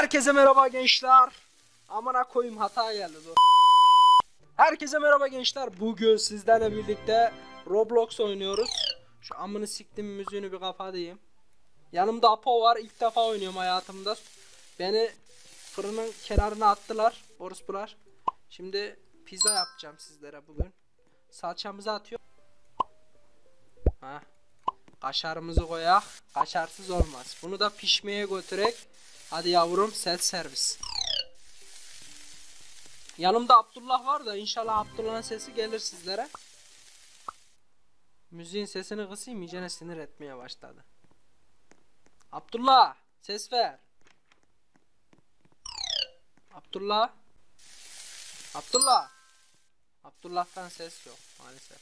Herkese merhaba gençler. Amına koyayım hata geldi dur. Herkese merhaba gençler. Bugün sizlerle birlikte Roblox oynuyoruz. Şu amını siktim müziğini bir kapatayım. Yanımda Apo var. İlk defa oynuyorum hayatımda. Beni fırının kenarına attılar. Orospular. Şimdi pizza yapacağım sizlere bugün. Salçamızı atıyor. Ha. Kaşarımızı koyak. Kaşarsız olmaz. Bunu da pişmeye götürek. Hadi yavrum self servis. Yanımda Abdullah var da inşallah Abdullah'ın sesi gelir sizlere. Müziğin sesini kısayım iyicene sinir etmeye başladı. Abdullah ses ver. Abdullah. Abdullah. Abdullah'tan ses yok maalesef.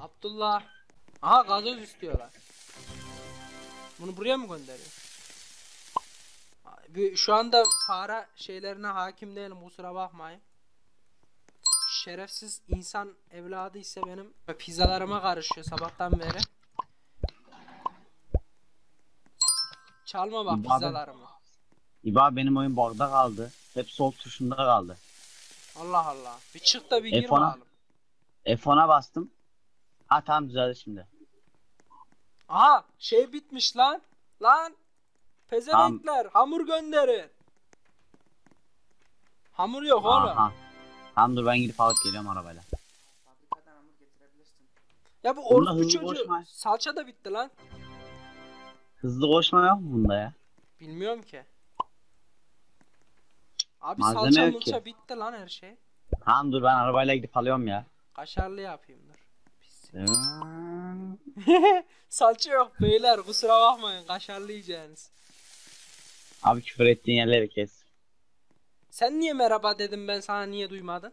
Abdullah. Aha gazoz istiyorlar. Bunu buraya mı gönderiyor? Şu anda fare şeylerine hakim değilim kusura bakmayın. Şerefsiz insan evladı ise benim pizzalarıma karışıyor sabahtan beri. Çalma bak Baba. pizzalarımı. İba benim oyun bug'da kaldı. Hep sol tuşunda kaldı. Allah Allah. Bir çık da bir gir F10'a. bakalım. F10'a bastım. Ha tamam düzeldi şimdi. Aha şey bitmiş lan. Lan. Pezevenkler hamur gönderin. Hamur yok oğlum. Aha. Tamam dur ben gidip alıp geliyorum arabayla. Fabrikadan hamur getirebilirsin. Ya bu orospu hızlı çocuğu koşma. salça da bitti lan. Hızlı koşma yok mu bunda ya? Bilmiyorum ki. Abi Malzeme salça mulça bitti lan her şey. Tamam dur ben arabayla gidip alıyorum ya. Kaşarlı yapayım dur. Pis. Salça yok beyler kusura bakmayın kaşarlı yiyeceğiniz. Abi küfür ettiğin yerleri kes. Sen niye merhaba dedim ben sana niye duymadın?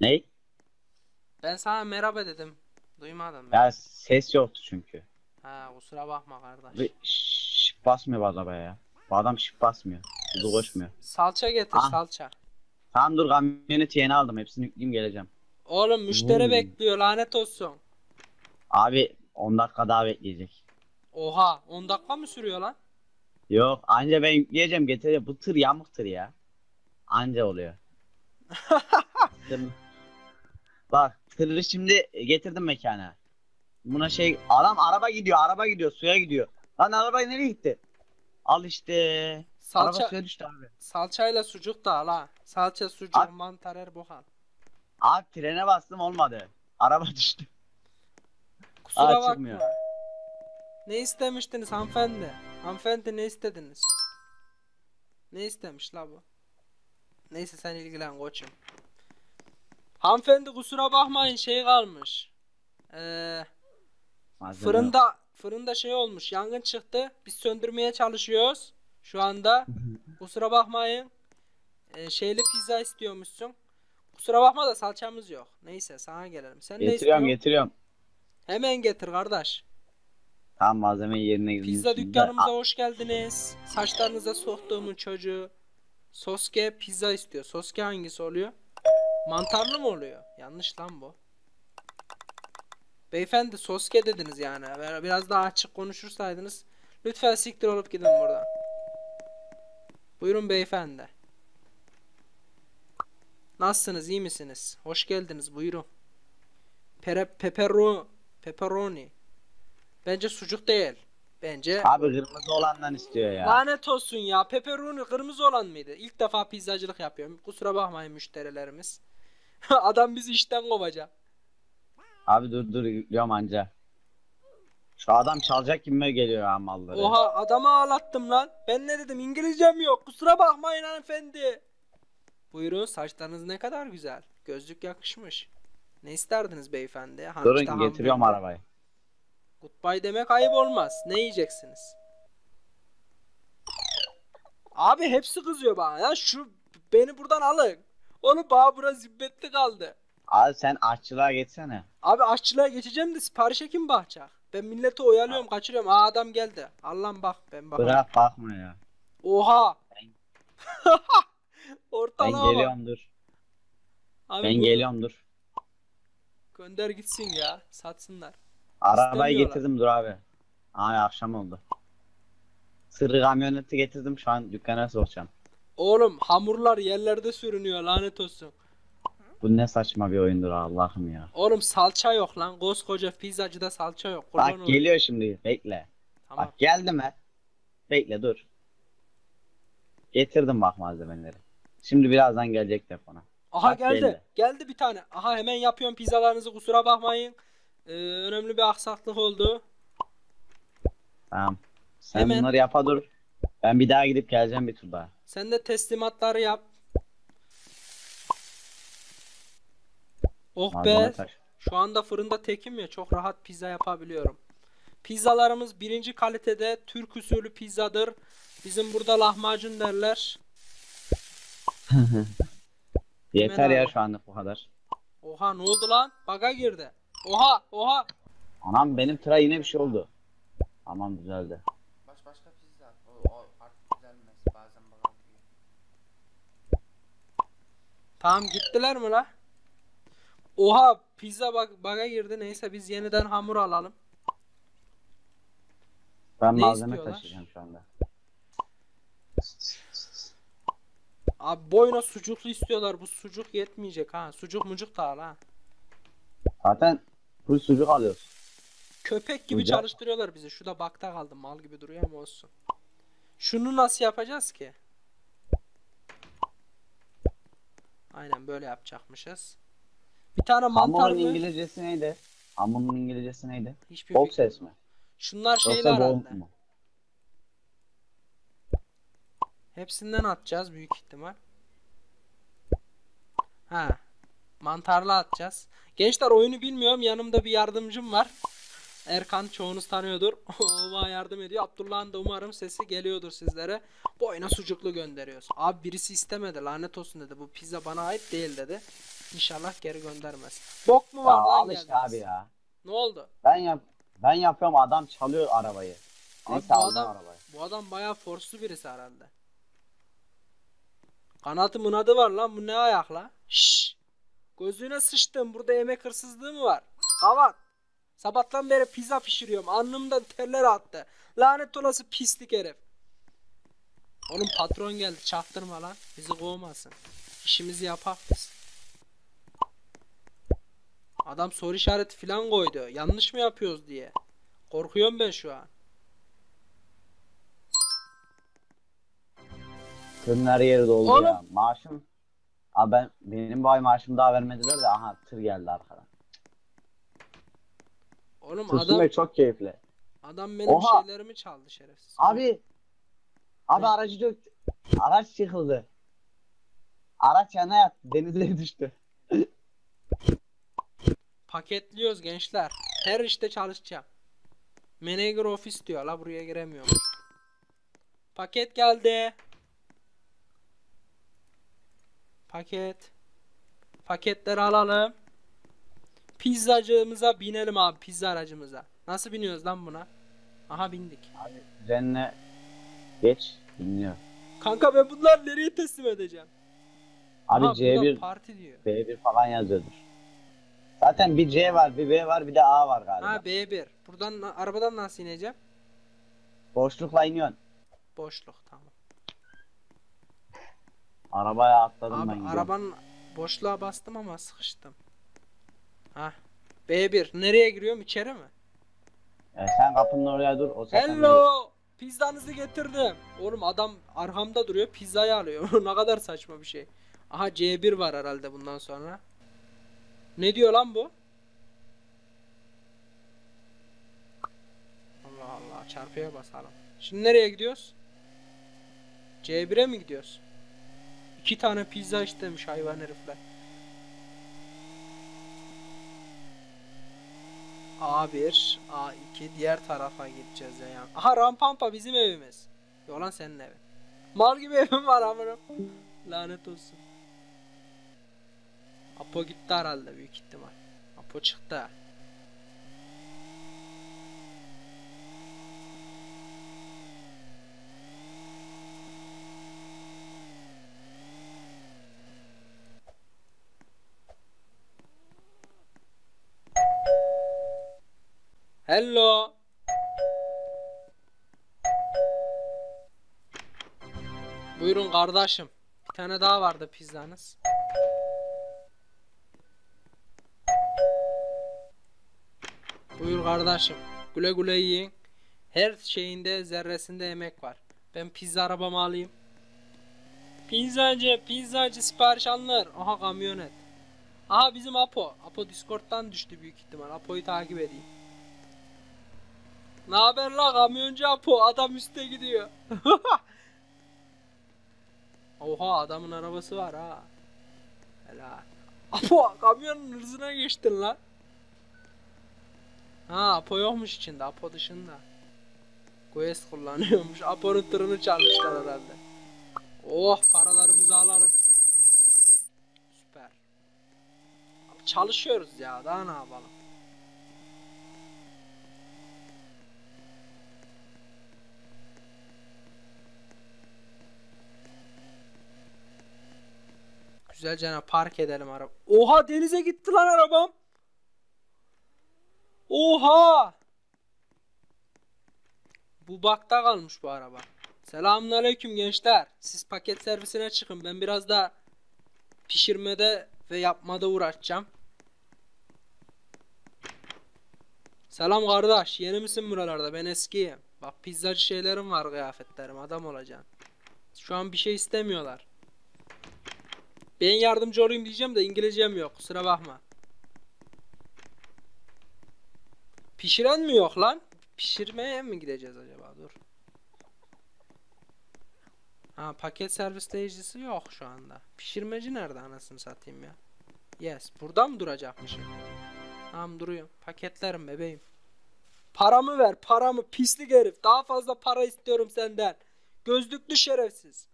Ney? Ben sana merhaba dedim. Duymadın ben. Ya ses yoktu çünkü. Ha kusura bakma kardeş. Ve şıp basmıyor bu arabaya ya. Bu adam şıp basmıyor. Hızlı koşmuyor. Salça getir Ah. salça. Tamam dur kamyoneti yeni aldım. Hepsini yükleyeyim geleceğim. Oğlum müşteri Hmm. bekliyor lanet olsun. Abi 10 dakika daha bekleyecek. Oha 10 dakika mı sürüyor lan? Yok anca ben yükleyeceğim getireceğim. Bu tır yamuk tır ya. Anca oluyor. Tır- Bak tırı şimdi getirdim mekana. Buna şey adam araba gidiyor araba gidiyor suya gidiyor. Lan araba nereye gitti? Al işte. Salça Araba suya düştü abi. salçayla sucuk da al ha. Salça sucuk Abi- mantar er bohan. Abi trene bastım olmadı. Araba düştü. Kusura Aa, bakma. Ne istemiştiniz hanımefendi? Hanımefendi ne istediniz? Ne istemiş la bu? Neyse sen ilgilen koçum. Hanımefendi kusura bakmayın şey kalmış. Ee, Malzeme fırında fırında şey olmuş yangın çıktı. Biz söndürmeye çalışıyoruz. Şu anda kusura bakmayın. Ee, şeyli pizza istiyormuşsun. Kusura bakma da salçamız yok. Neyse sana gelelim. Sen ne Getiriyorum istiyorsun? getiriyorum. Hemen getir kardeş. Tamam malzemeyi yerine girdim. Pizza dükkanımıza hoş geldiniz. Saçlarınıza soktuğumun çocuğu. Soske pizza istiyor. Soske hangisi oluyor? Mantarlı mı oluyor? Yanlış lan bu. Beyefendi soske dediniz yani. Biraz daha açık konuşursaydınız. Lütfen siktir olup gidin buradan. Buyurun beyefendi. Nasılsınız? iyi misiniz? Hoş geldiniz. Buyurun. Pere, pepero, pepperoni. Bence sucuk değil. Bence Abi kırmızı olandan istiyor ya. Lanet olsun ya. Pepperoni kırmızı olan mıydı? İlk defa pizzacılık yapıyorum. Kusura bakmayın müşterilerimiz. Adam bizi işten kovacak. Abi dur dur yüklüyorum anca. Şu adam çalacak gibi geliyor ha malları. Oha adamı ağlattım lan. Ben ne dedim İngilizcem yok. Kusura bakmayın hanımefendi. Buyurun saçlarınız ne kadar güzel. Gözlük yakışmış. Ne isterdiniz beyefendi? Ha, Durun işte getiriyorum hanımefendi. arabayı. Goodbye demek ayıp olmaz. Ne yiyeceksiniz? Abi hepsi kızıyor bana ya. Şu beni buradan alın. Onu bana bura zibbetli kaldı. Abi sen aşçılığa geçsene. Abi aşçılığa geçeceğim de siparişe kim bakacak? Ben milleti oyalıyorum kaçırıyorum. Aa adam geldi. Allah'ım bak ben bak. Bırak bakma ya. Oha. Ben Ortalama bak. geliyorum dur. Abi Ben bunu geliyorum dur. Gönder gitsin ya. Satsınlar. Arabayı getirdim dur abi. Ay akşam oldu. Sırrı kamyoneti getirdim şu an dükkana sokacağım. Oğlum hamurlar yerlerde sürünüyor lanet olsun. Bu ne saçma bir oyundur Allah'ım ya. Oğlum salça yok lan. Koskoca pizzacıda salça yok. Kurban Bak olayım. geliyor şimdi bekle. Tamam. Bak geldi mi? Bekle dur. Getirdim bak malzemeleri. Şimdi birazdan gelecek telefona. Aha Bak geldi. geldi. Geldi bir tane. Aha hemen yapıyorum pizzalarınızı kusura bakmayın. Ee, önemli bir aksaklık oldu. Tamam. Sen Hemen. bunları yapa dur. Ben bir daha gidip geleceğim bir tur daha. Sen de teslimatları yap. Oh Malzeme be. taş. Şu anda fırında tekim ya çok rahat pizza yapabiliyorum. Pizzalarımız birinci kalitede Türk usulü pizzadır. Bizim burada lahmacun derler. Yeter ya şu anlık bu kadar. Oha ne oldu lan? Baga girdi. Oha oha. Anam benim tıra yine bir şey oldu. Tamam düzeldi. Baş başka pizza. O, o artık düzelmez. Bazen bakabiliyor. Tamam gittiler mi la? Oha pizza bak baga girdi. Neyse biz yeniden hamur alalım. Ben Ne malzeme istiyorlar? taşıyacağım şu anda. Abi boyuna sucuklu istiyorlar. Bu sucuk yetmeyecek ha. Sucuk mucuk da al ha. Zaten full sucuk alıyoruz. Köpek gibi Sucuk. çalıştırıyorlar bizi. Şu da bakta kaldı. Mal gibi duruyor ama olsun. Şunu nasıl yapacağız ki? Aynen böyle yapacakmışız. Bir tane mantar Hamurun mı? İngilizcesi neydi? Hamurun İngilizcesi neydi? Hiçbir fikrim ses mi? Şunlar şeyler herhalde. mu? Hepsinden atacağız büyük ihtimal. Ha. Mantarlı atacağız. Gençler oyunu bilmiyorum. Yanımda bir yardımcım var. Erkan çoğunuz tanıyordur. O bana yardım ediyor. Abdullah'ın da umarım sesi geliyordur sizlere. Boyuna sucuklu gönderiyoruz. Abi birisi istemedi. Lanet olsun dedi. Bu pizza bana ait değil dedi. İnşallah geri göndermez. Bok mu Ya var lan al işte geldiniz? abi ya. Ne oldu? Ben yap ben yapıyorum adam çalıyor arabayı. Abi Neyse bu adam, arabayı. bu adam bayağı forslu birisi herhalde. Kanatı mınadı var lan bu ne ayak la? Gözüne sıçtım burada yemek hırsızlığı mı var? Kavat. Sabahtan beri pizza pişiriyorum. Alnımdan teller attı. Lanet olası pislik herif. Oğlum patron geldi çaktırma lan. Bizi kovmasın. İşimizi yapak biz. Adam soru işareti falan koydu. Yanlış mı yapıyoruz diye. Korkuyorum ben şu an. Tırın her yeri doldu Oğlum. ya. Maaşım Abi ben benim bu ay maaşımı daha vermediler de aha tır geldi arkadan. Oğlum Tır adam sürmek çok keyifli. adam benim Oha. şeylerimi çaldı şerefsiz. Abi Abi aracı döktü. Araç yıkıldı. Araç yana yattı. Denize düştü. Paketliyoruz gençler. Her işte çalışacağım. Manager ofis diyor la buraya giremiyorum. Paket geldi. Paket. Paketleri alalım. Pizzacımıza binelim abi pizza aracımıza. Nasıl biniyoruz lan buna? Aha bindik. Abi trenle geç dinliyor. Kanka ben bunları nereye teslim edeceğim? Abi Aha, burada C1 parti diyor. B1 falan yazıyordur. Zaten bir C var, bir B var, bir de A var galiba. Ha B1. Buradan arabadan nasıl ineceğim? Boşlukla iniyorsun. Boşluk tamam. Arabaya atladım ben Abi gidiyorum. arabanın boşluğa bastım ama sıkıştım. Ha. B1 nereye giriyorum içeri mi? E, sen kapının oraya dur. O zaten Hello. Pizzanızı getirdim. Oğlum adam arkamda duruyor pizzayı alıyor. ne kadar saçma bir şey. Aha C1 var herhalde bundan sonra. Ne diyor lan bu? Allah Allah çarpıya basalım. Şimdi nereye gidiyoruz? C1'e mi gidiyoruz? İki tane pizza istemiş hayvan herifler. A1, A2 diğer tarafa gideceğiz ya. yani. Aha Rampampa bizim evimiz. Yok senin evin. Mal gibi evim var amirim. Lanet olsun. Apo gitti herhalde büyük ihtimal. Apo çıktı. Hello. Buyurun kardeşim. Bir tane daha vardı pizzanız. Buyur kardeşim. Güle güle yiyin. Her şeyinde zerresinde emek var. Ben pizza arabamı alayım. Pizzacı, pizzacı sipariş alınır. Aha kamyonet. Aha bizim Apo. Apo Discord'dan düştü büyük ihtimal. Apo'yu takip edeyim. Ne haber la kamyoncu Apo? Adam üstte gidiyor. Oha adamın arabası var ha. Helal. Apo kamyonun hırzına geçtin lan. Ha Apo yokmuş içinde. Apo dışında. Quest kullanıyormuş. Apo'nun tırını çalmışlar herhalde. Oh paralarımızı alalım. Süper. Çalışıyoruz ya daha ne yapalım. Güzelce park edelim araba. Oha denize gitti lan arabam. Oha! Bu bakta kalmış bu araba. Selamünaleyküm gençler. Siz paket servisine çıkın. Ben biraz da pişirmede ve yapmada uğraşacağım. Selam kardeş. Yeni misin buralarda? Ben eskiyim. Bak pizzacı şeylerim var kıyafetlerim. Adam olacaksın. Şu an bir şey istemiyorlar. Ben yardımcı olayım diyeceğim de İngilizcem yok. Kusura bakma. Pişiren mi yok lan? Pişirmeye mi gideceğiz acaba? Dur. Ha paket servisleyicisi yok şu anda. Pişirmeci nerede anasını satayım ya? Yes. Burada mı duracakmışım? Tamam duruyorum. Paketlerim bebeğim. Paramı ver paramı pislik herif. Daha fazla para istiyorum senden. Gözlüklü şerefsiz.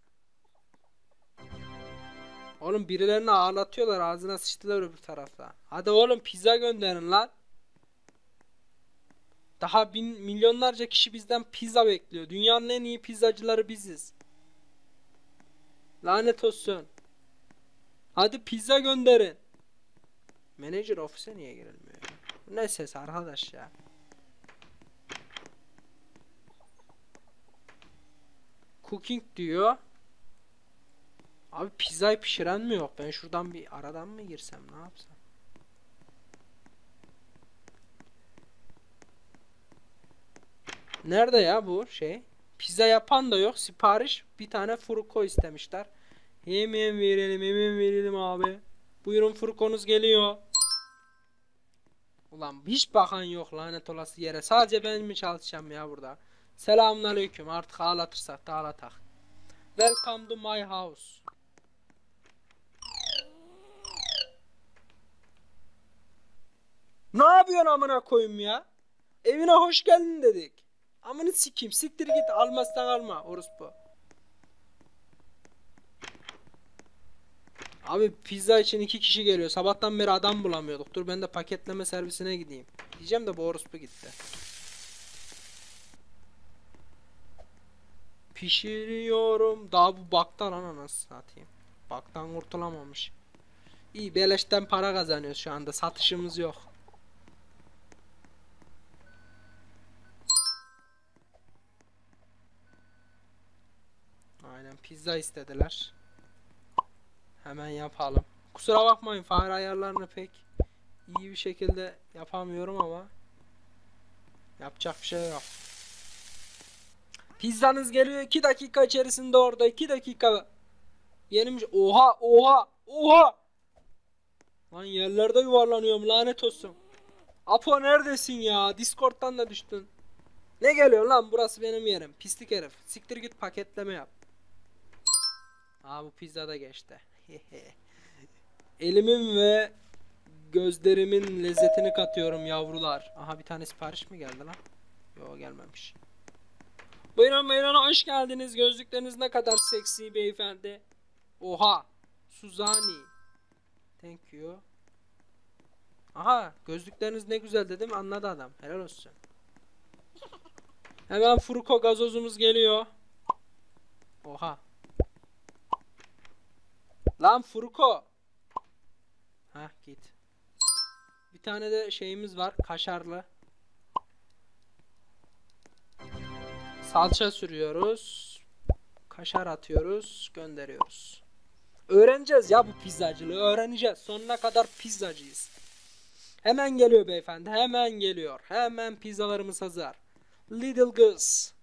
Oğlum birilerini ağlatıyorlar ağzına sıçtılar öbür tarafta. Hadi oğlum pizza gönderin lan. Daha bin, milyonlarca kişi bizden pizza bekliyor. Dünyanın en iyi pizzacıları biziz. Lanet olsun. Hadi pizza gönderin. Manager ofise niye girilmiyor ne ses arkadaş ya? Cooking diyor. Abi pizzayı pişiren mi yok? Ben şuradan bir aradan mı girsem ne yapsam? Nerede ya bu şey? Pizza yapan da yok. Sipariş bir tane furuko istemişler. Hemen verelim hemen verelim abi. Buyurun furukonuz geliyor. Ulan hiç bakan yok lanet olası yere. Sadece ben mi çalışacağım ya burada? Selamünaleyküm. Artık ağlatırsak da ağlatak. Welcome to my house. Ne yapıyorsun amına koyayım ya? Evine hoş geldin dedik. Amını sikeyim siktir git almazsan alma orospu. Abi pizza için iki kişi geliyor. Sabahtan beri adam bulamıyorduk. Dur ben de paketleme servisine gideyim. Diyeceğim de bu orospu gitti. Pişiriyorum. Daha bu baktan lan anasını satayım. Baktan kurtulamamış. İyi beleşten para kazanıyoruz şu anda. Satışımız yok. Aynen pizza istediler. Hemen yapalım. Kusura bakmayın fare ayarlarını pek iyi bir şekilde yapamıyorum ama yapacak bir şey yok. Pizzanız geliyor 2 dakika içerisinde orada 2 dakika. Yenilmiş. Oha oha oha. Lan yerlerde yuvarlanıyorum lanet olsun. Apo neredesin ya? Discord'dan da düştün. Ne geliyor lan burası benim yerim. Pislik herif. Siktir git paketleme yap. Aa bu pizza da geçti. Elimin ve gözlerimin lezzetini katıyorum yavrular. Aha bir tane sipariş mi geldi lan? Yo gelmemiş. Buyurun buyurun hoş geldiniz. Gözlükleriniz ne kadar seksi beyefendi. Oha. Suzani. Thank you. Aha gözlükleriniz ne güzel dedim anladı adam. Helal olsun. Hemen Furuko gazozumuz geliyor. Oha. Lan Furuko. Hah git. Bir tane de şeyimiz var kaşarlı. Salça sürüyoruz. Kaşar atıyoruz, gönderiyoruz. Öğreneceğiz ya bu pizzacılığı, öğreneceğiz. Sonuna kadar pizzacıyız. Hemen geliyor beyefendi, hemen geliyor. Hemen pizzalarımız hazır. Little kız.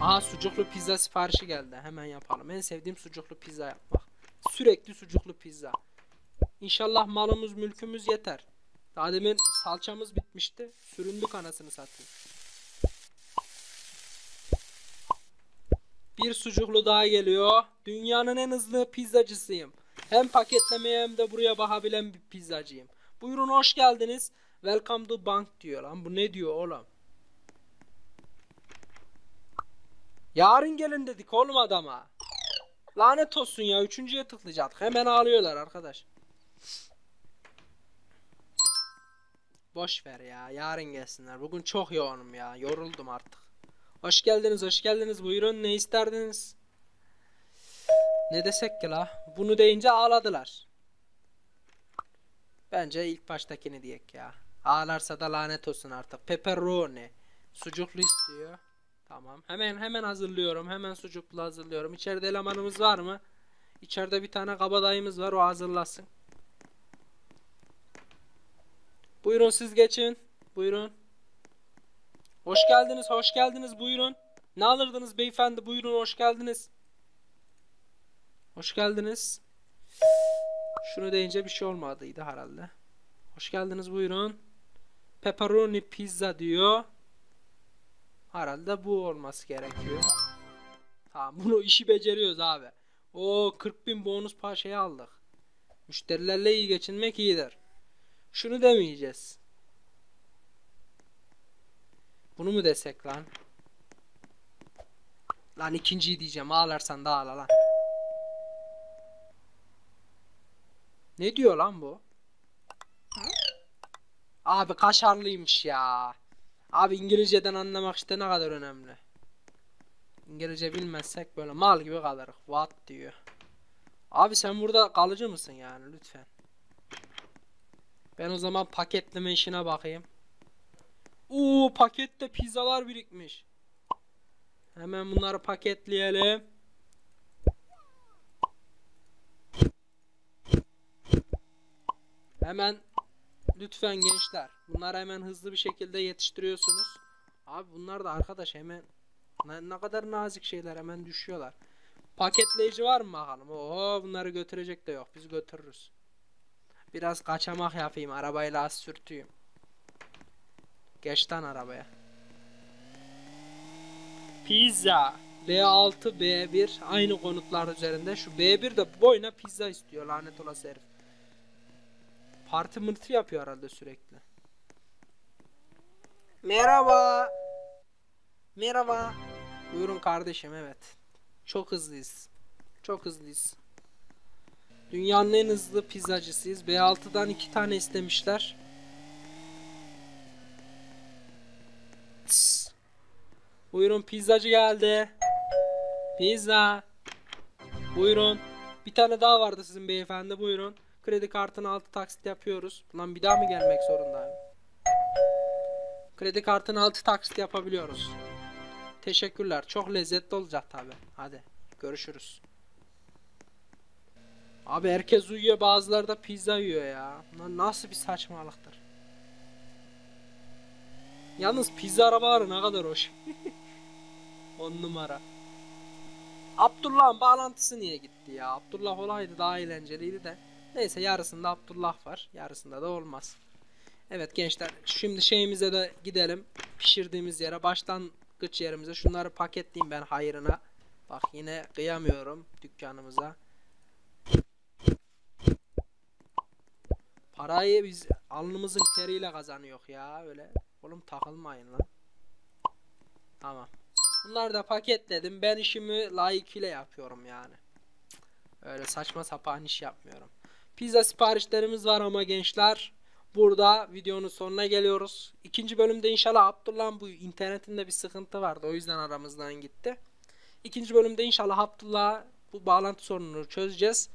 Aha sucuklu pizza siparişi geldi. Hemen yapalım. En sevdiğim sucuklu pizza yapmak. Sürekli sucuklu pizza. İnşallah malımız mülkümüz yeter. Daha demin salçamız bitmişti. Süründük anasını satayım. Bir sucuklu daha geliyor. Dünyanın en hızlı pizzacısıyım. Hem paketlemeye hem de buraya bakabilen bir pizzacıyım. Buyurun hoş geldiniz. Welcome to bank diyor lan. Bu ne diyor oğlum? Yarın gelin dedik oğlum adama. Lanet olsun ya. Üçüncüye tıklayacaktık. Hemen ağlıyorlar arkadaş. Boş ver ya. Yarın gelsinler. Bugün çok yoğunum ya. Yoruldum artık. Hoş geldiniz, hoş geldiniz. Buyurun ne isterdiniz? Ne desek ki la? Bunu deyince ağladılar. Bence ilk baştakini diyek ya. Ağlarsa da lanet olsun artık. Pepperoni. Sucuklu istiyor. Tamam. Hemen hemen hazırlıyorum. Hemen sucuklu hazırlıyorum. İçeride elemanımız var mı? İçeride bir tane kabadayımız var. O hazırlasın. Buyurun siz geçin. Buyurun. Hoş geldiniz, hoş geldiniz. Buyurun. Ne alırdınız beyefendi? Buyurun, hoş geldiniz. Hoş geldiniz. Şunu deyince bir şey olmadıydı herhalde. Hoş geldiniz, buyurun. Pepperoni pizza diyor. Herhalde bu olması gerekiyor. Tamam, bunu işi beceriyoruz abi. O 40 bin bonus parçayı aldık. Müşterilerle iyi geçinmek iyidir. Şunu demeyeceğiz. Bunu mu desek lan? Lan ikinciyi diyeceğim. Ağlarsan da ağla lan. Ne diyor lan bu? Abi kaşarlıymış ya. Abi İngilizceden anlamak işte ne kadar önemli. İngilizce bilmezsek böyle mal gibi kalırız. What diyor. Abi sen burada kalıcı mısın yani lütfen. Ben o zaman paketleme işine bakayım. Oo pakette pizzalar birikmiş. Hemen bunları paketleyelim. Hemen lütfen gençler. Bunları hemen hızlı bir şekilde yetiştiriyorsunuz. Abi bunlar da arkadaş hemen ne, kadar nazik şeyler hemen düşüyorlar. Paketleyici var mı bakalım? Oo bunları götürecek de yok. Biz götürürüz. Biraz kaçamak yapayım. Arabayla az sürtüyüm. Geç lan arabaya. Pizza. B6, B1 aynı konutlar üzerinde. Şu B1 de boyuna pizza istiyor lanet olası herif. Parti mırtı yapıyor herhalde sürekli. Merhaba. Merhaba. Buyurun kardeşim evet. Çok hızlıyız. Çok hızlıyız. Dünyanın en hızlı pizzacısıyız. B6'dan iki tane istemişler. Buyurun pizzacı geldi. Pizza. Buyurun. Bir tane daha vardı sizin beyefendi buyurun. Kredi kartını altı taksit yapıyoruz. Lan bir daha mı gelmek zorundayım? Kredi kartını altı taksit yapabiliyoruz. Teşekkürler. Çok lezzetli olacak tabi. Hadi görüşürüz. Abi herkes uyuyor bazıları da pizza yiyor ya. Lan nasıl bir saçmalıktır. Yalnız pizza arabaları ne kadar hoş. 10 numara. Abdullah'ın bağlantısı niye gitti ya? Abdullah olaydı daha eğlenceliydi de. Neyse yarısında Abdullah var. Yarısında da olmaz. Evet gençler şimdi şeyimize de gidelim. Pişirdiğimiz yere başlangıç yerimize. Şunları paketleyeyim ben hayırına. Bak yine kıyamıyorum dükkanımıza. Parayı biz alnımızın teriyle kazanıyor ya öyle. Oğlum takılmayın lan. Tamam. Bunları da paketledim. Ben işimi layıkıyla yapıyorum yani. Öyle saçma sapan iş yapmıyorum. Pizza siparişlerimiz var ama gençler. Burada videonun sonuna geliyoruz. İkinci bölümde inşallah Abdullah'ın bu internetinde bir sıkıntı vardı. O yüzden aramızdan gitti. İkinci bölümde inşallah Abdullah bu bağlantı sorununu çözeceğiz.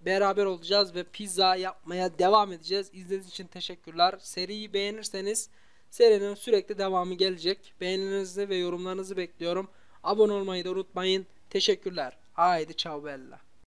Beraber olacağız ve pizza yapmaya devam edeceğiz. İzlediğiniz için teşekkürler. Seriyi beğenirseniz Serinin sürekli devamı gelecek. Beğenilerinizi ve yorumlarınızı bekliyorum. Abone olmayı da unutmayın. Teşekkürler. Haydi ciao bella.